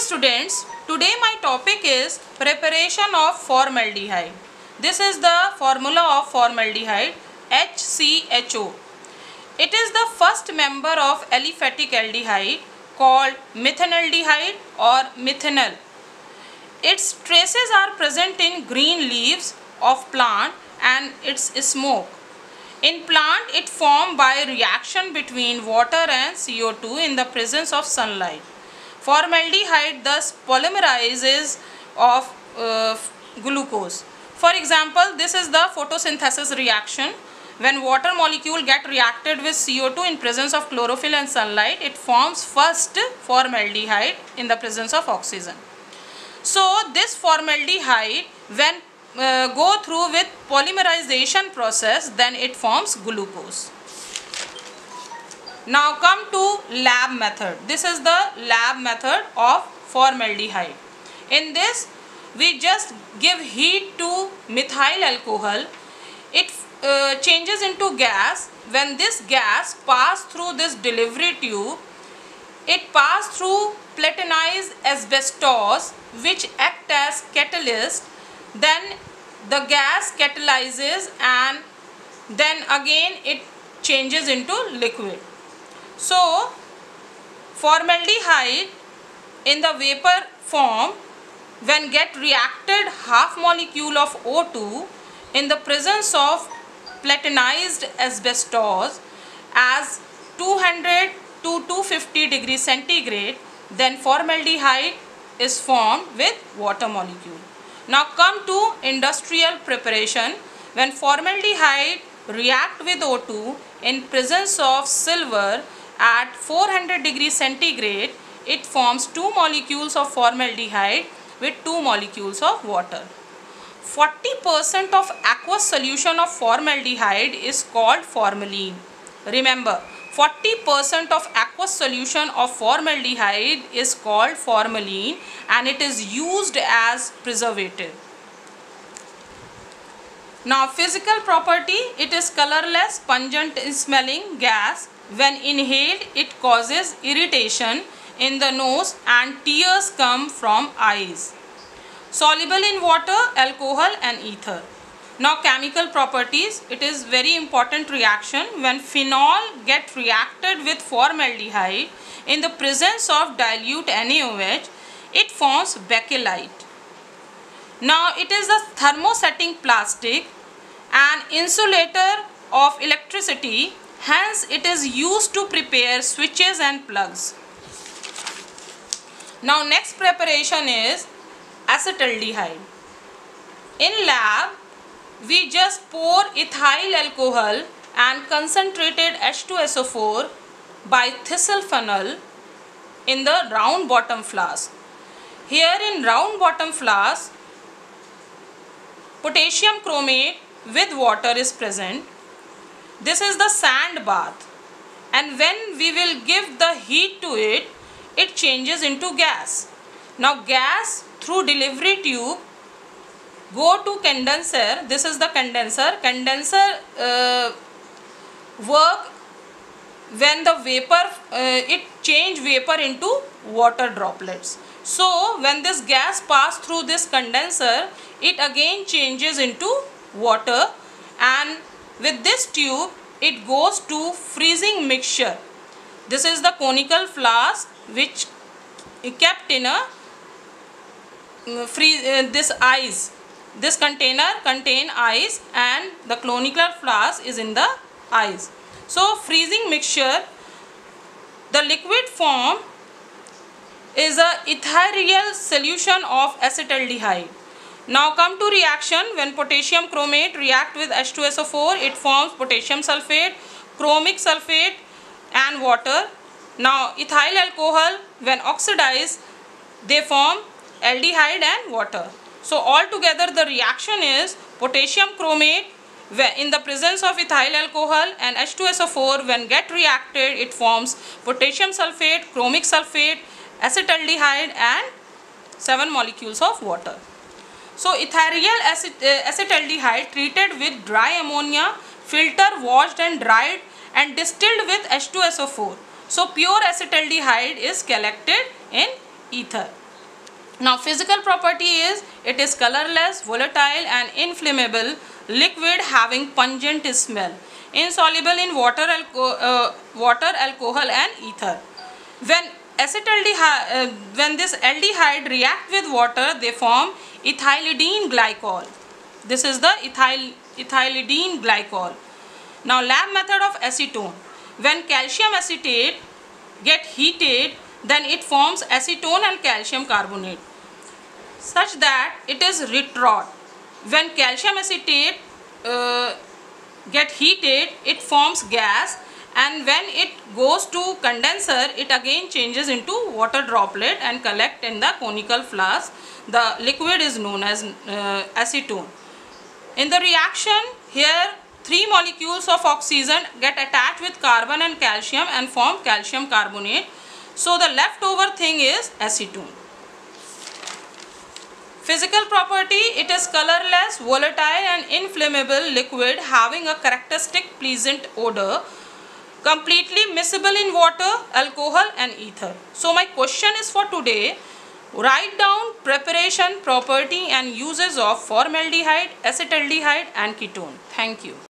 students, today my topic is preparation of formaldehyde. This is the formula of formaldehyde HCHO. It is the first member of aliphatic aldehyde called methanaldehyde or methanal. Its traces are present in green leaves of plant and its smoke. In plant, it formed by reaction between water and CO2 in the presence of sunlight. Formaldehyde thus polymerizes of uh, glucose. For example, this is the photosynthesis reaction. When water molecule get reacted with CO2 in presence of chlorophyll and sunlight, it forms first formaldehyde in the presence of oxygen. So this formaldehyde when uh, go through with polymerization process then it forms glucose. Now come to lab method. This is the lab method of formaldehyde. In this we just give heat to methyl alcohol. It uh, changes into gas. When this gas pass through this delivery tube, it pass through platinized asbestos which act as catalyst. Then the gas catalyzes and then again it changes into liquid. So, formaldehyde in the vapor form when get reacted half molecule of O2 in the presence of platinized asbestos as 200 to 250 degree centigrade then formaldehyde is formed with water molecule. Now come to industrial preparation when formaldehyde react with O2 in presence of silver at 400 degree centigrade it forms two molecules of formaldehyde with two molecules of water. 40% of aqueous solution of formaldehyde is called formalin. Remember 40% of aqueous solution of formaldehyde is called formalin and it is used as preservative. Now physical property it is colorless pungent smelling gas when inhaled it causes irritation in the nose and tears come from eyes. Soluble in water, alcohol and ether. Now chemical properties, it is very important reaction when phenol get reacted with formaldehyde in the presence of dilute NaOH, it forms bakelite. Now it is a thermosetting plastic an insulator of electricity hence it is used to prepare switches and plugs. Now next preparation is acetaldehyde. In lab we just pour ethyl alcohol and concentrated H2SO4 by thistle funnel in the round bottom flask. Here in round bottom flask potassium chromate with water is present. This is the sand bath and when we will give the heat to it it changes into gas. Now gas through delivery tube go to condenser. This is the condenser. Condenser uh, work when the vapor uh, it change vapor into water droplets. So when this gas pass through this condenser it again changes into water and with this tube it goes to freezing mixture. This is the conical flask which kept in a uh, free uh, this ice. This container contain ice and the conical flask is in the ice. So freezing mixture the liquid form is a ethereal solution of acetaldehyde now come to reaction when potassium chromate react with H2SO4 it forms potassium sulfate chromic sulfate and water now ethyl alcohol when oxidized they form aldehyde and water. So altogether the reaction is potassium chromate in the presence of ethyl alcohol and H2SO4 when get reacted it forms potassium sulfate, chromic sulfate, acetaldehyde and 7 molecules of water. So ethereal uh, acetaldehyde treated with dry ammonia, filter, washed and dried and distilled with H2SO4 so pure acetaldehyde is collected in ether. Now physical property is it is colorless, volatile and inflammable liquid having pungent smell. Insoluble in water, alco uh, water alcohol and ether. When acetaldehyde, uh, when this aldehyde react with water they form ethylidene glycol. This is the ethyl, glycol. Now lab method of acetone. When calcium acetate get heated then it forms acetone and calcium carbonate such that it is retort. When calcium acetate uh, get heated, it forms gas and when it goes to condenser, it again changes into water droplet and collect in the conical flask. The liquid is known as uh, acetone. In the reaction, here three molecules of oxygen get attached with carbon and calcium and form calcium carbonate. So the leftover thing is acetone. Physical property, it is colorless, volatile and inflammable liquid having a characteristic pleasant odor, completely miscible in water, alcohol and ether. So my question is for today, write down preparation, property and uses of formaldehyde, acetaldehyde and ketone. Thank you.